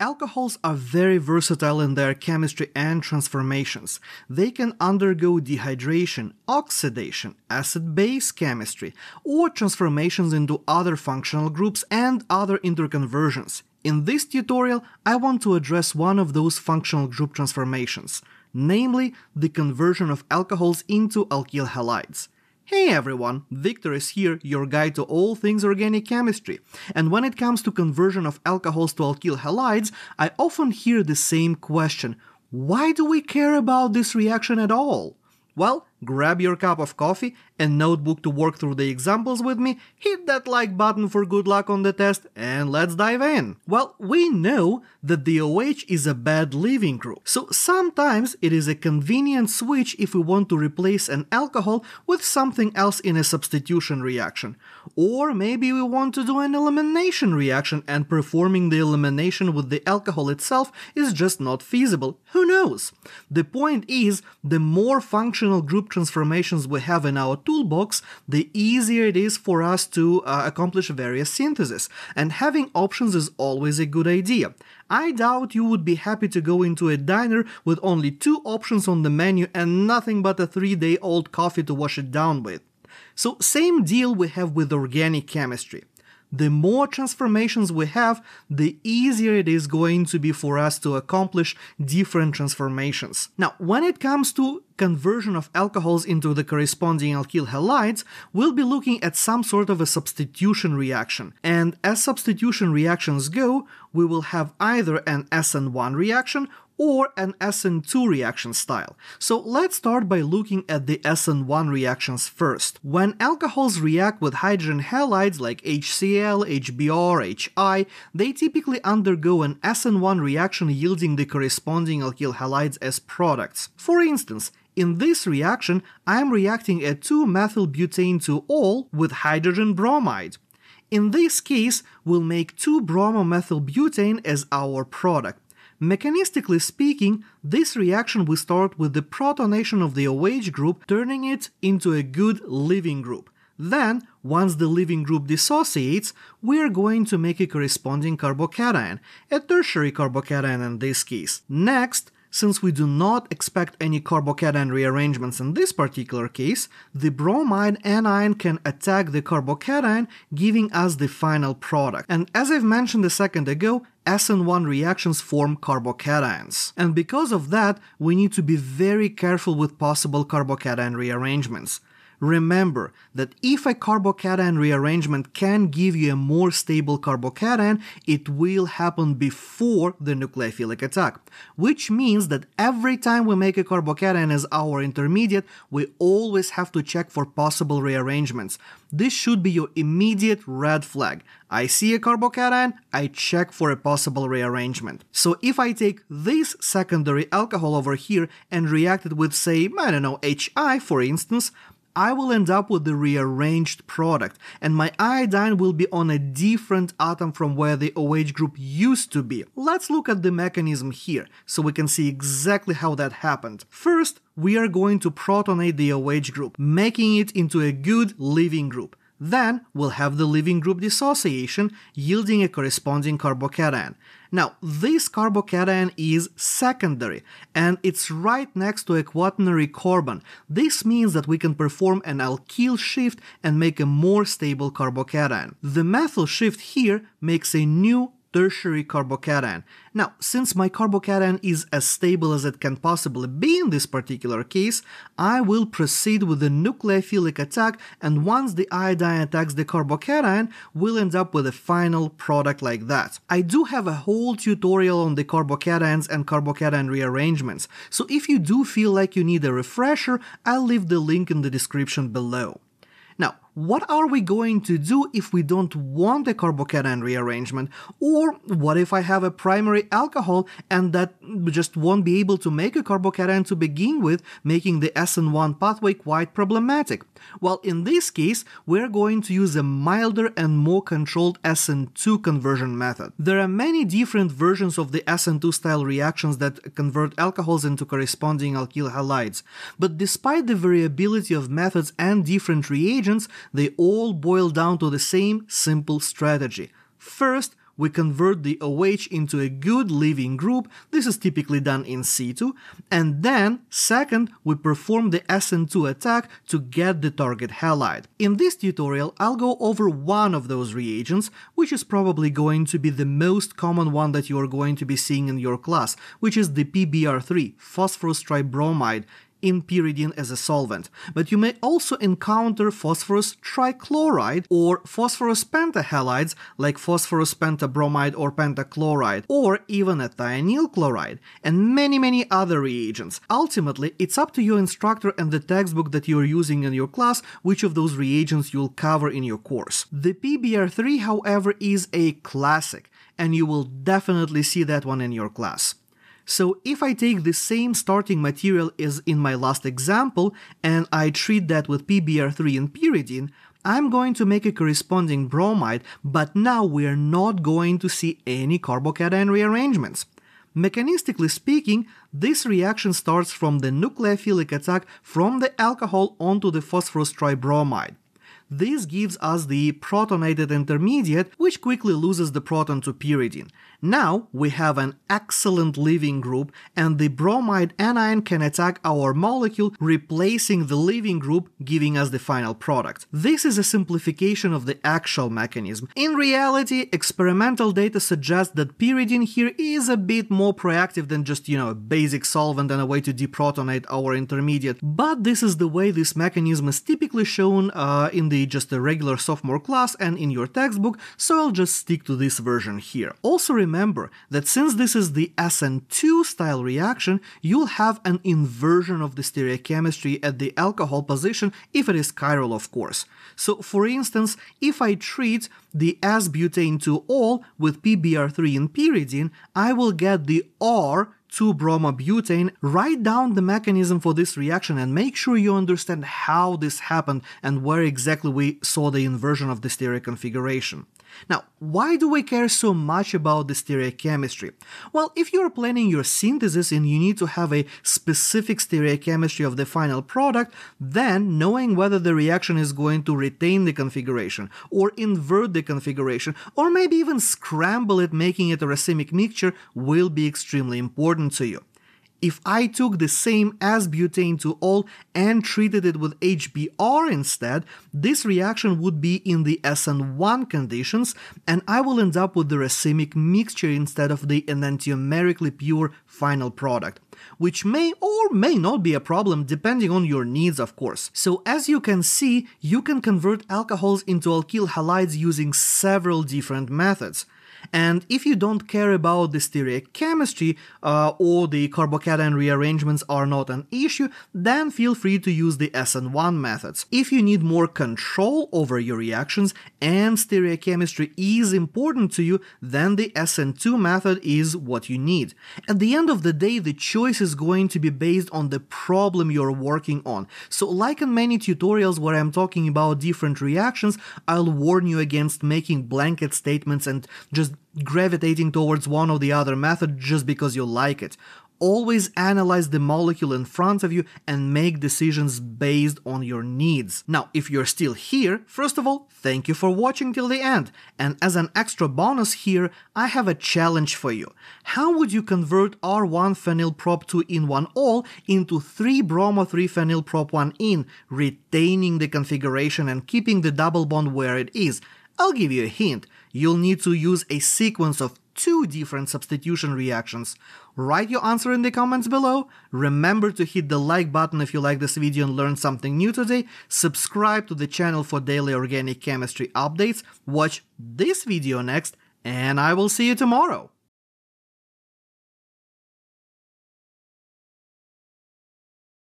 alcohols are very versatile in their chemistry and transformations. They can undergo dehydration, oxidation, acid base chemistry, or transformations into other functional groups and other interconversions. In this tutorial, I want to address one of those functional group transformations, namely the conversion of alcohols into alkyl halides. Hey everyone, Victor is here, your guide to all things organic chemistry. And when it comes to conversion of alcohols to alkyl halides, I often hear the same question why do we care about this reaction at all? Well, grab your cup of coffee and notebook to work through the examples with me, hit that like button for good luck on the test, and let's dive in. Well, we know that the OH is a bad leaving group, so sometimes it is a convenient switch if we want to replace an alcohol with something else in a substitution reaction. Or maybe we want to do an elimination reaction and performing the elimination with the alcohol itself is just not feasible. Who knows? The point is, the more functional group transformations we have in our toolbox, the easier it is for us to uh, accomplish various syntheses, and having options is always a good idea. I doubt you would be happy to go into a diner with only two options on the menu and nothing but a three day old coffee to wash it down with. So, same deal we have with organic chemistry the more transformations we have, the easier it is going to be for us to accomplish different transformations. Now, when it comes to conversion of alcohols into the corresponding alkyl halides, we'll be looking at some sort of a substitution reaction. And as substitution reactions go, we will have either an SN1 reaction or an SN2 reaction style. So let's start by looking at the SN1 reactions first. When alcohols react with hydrogen halides like HCl, HBr, HI, they typically undergo an SN1 reaction yielding the corresponding alkyl halides as products. For instance, in this reaction, I am reacting a 2-methylbutane-2-ol with hydrogen bromide. In this case, we'll make 2-bromomethylbutane as our product. Mechanistically speaking, this reaction will start with the protonation of the OH group, turning it into a good leaving group. Then, once the leaving group dissociates, we are going to make a corresponding carbocation, a tertiary carbocation in this case. Next, since we do not expect any carbocation rearrangements in this particular case, the bromide anion can attack the carbocation, giving us the final product. And as I've mentioned a second ago, SN1 reactions form carbocations. And because of that, we need to be very careful with possible carbocation rearrangements. Remember that if a carbocation rearrangement can give you a more stable carbocation, it will happen before the nucleophilic attack, which means that every time we make a carbocation as our intermediate, we always have to check for possible rearrangements. This should be your immediate red flag. I see a carbocation, I check for a possible rearrangement. So if I take this secondary alcohol over here and react it with say, I don't know, HI for instance, I will end up with the rearranged product, and my iodine will be on a different atom from where the OH group used to be. Let's look at the mechanism here, so we can see exactly how that happened. First, we are going to protonate the OH group, making it into a good leaving group. Then we'll have the leaving group dissociation, yielding a corresponding carbocation. Now, this carbocation is secondary, and it's right next to a quaternary carbon. This means that we can perform an alkyl shift and make a more stable carbocation. The methyl shift here makes a new tertiary carbocation. Now, since my carbocation is as stable as it can possibly be in this particular case, I will proceed with the nucleophilic attack and once the iodine attacks the carbocation, we'll end up with a final product like that. I do have a whole tutorial on the carbocations and carbocation rearrangements, so if you do feel like you need a refresher, I'll leave the link in the description below. What are we going to do if we don't want a carbocation rearrangement? Or what if I have a primary alcohol and that just won't be able to make a carbocation to begin with, making the SN1 pathway quite problematic? Well, in this case, we're going to use a milder and more controlled SN2 conversion method. There are many different versions of the SN2 style reactions that convert alcohols into corresponding alkyl halides, but despite the variability of methods and different reagents, they all boil down to the same simple strategy. First, we convert the OH into a good leaving group, this is typically done in situ, and then, second, we perform the SN2 attack to get the target halide. In this tutorial, I'll go over one of those reagents, which is probably going to be the most common one that you are going to be seeing in your class, which is the PBr3, phosphorus tribromide, in pyridine as a solvent, but you may also encounter phosphorus trichloride or phosphorus pentahalides like phosphorus pentabromide or pentachloride, or even a thionyl chloride, and many many other reagents. Ultimately, it's up to your instructor and the textbook that you're using in your class which of those reagents you'll cover in your course. The PBr3, however, is a classic, and you will definitely see that one in your class. So if I take the same starting material as in my last example and I treat that with PBr3 and pyridine, I'm going to make a corresponding bromide, but now we're not going to see any carbocation rearrangements. Mechanistically speaking, this reaction starts from the nucleophilic attack from the alcohol onto the phosphorus tribromide. This gives us the protonated intermediate, which quickly loses the proton to pyridine. Now we have an excellent leaving group and the bromide anion can attack our molecule, replacing the leaving group, giving us the final product. This is a simplification of the actual mechanism. In reality, experimental data suggests that pyridine here is a bit more proactive than just, you know, a basic solvent and a way to deprotonate our intermediate, but this is the way this mechanism is typically shown uh, in the just a regular sophomore class and in your textbook, so I'll just stick to this version here. Also remember that since this is the SN2 style reaction, you'll have an inversion of the stereochemistry at the alcohol position if it is chiral of course. So for instance, if I treat the S-butane 2-ol with PBr3 and pyridine, I will get the R 2-bromobutane, write down the mechanism for this reaction and make sure you understand how this happened and where exactly we saw the inversion of the stereoconfiguration. Now, why do we care so much about the stereochemistry? Well, if you're planning your synthesis and you need to have a specific stereochemistry of the final product, then knowing whether the reaction is going to retain the configuration, or invert the configuration, or maybe even scramble it making it a racemic mixture will be extremely important to you. If I took the same S-butane 2-ol and treated it with HBr instead, this reaction would be in the SN1 conditions and I will end up with the racemic mixture instead of the enantiomerically pure final product, which may or may not be a problem depending on your needs of course. So as you can see, you can convert alcohols into alkyl halides using several different methods. And if you don't care about the stereochemistry uh, or the carbocation rearrangements are not an issue, then feel free to use the SN1 methods. If you need more control over your reactions and stereochemistry is important to you, then the SN2 method is what you need. At the end of the day, the choice is going to be based on the problem you're working on. So like in many tutorials where I'm talking about different reactions, I'll warn you against making blanket statements and just gravitating towards one or the other method just because you like it. Always analyze the molecule in front of you and make decisions based on your needs. Now, if you're still here, first of all, thank you for watching till the end. And as an extra bonus here, I have a challenge for you. How would you convert R1 phenyl prop 2 in 1 ol into 3 bromo 3 phenyl prop 1 in, retaining the configuration and keeping the double bond where it is? I'll give you a hint. You'll need to use a sequence of two different substitution reactions. Write your answer in the comments below. Remember to hit the like button if you like this video and learned something new today. Subscribe to the channel for daily organic chemistry updates. Watch this video next, and I will see you tomorrow.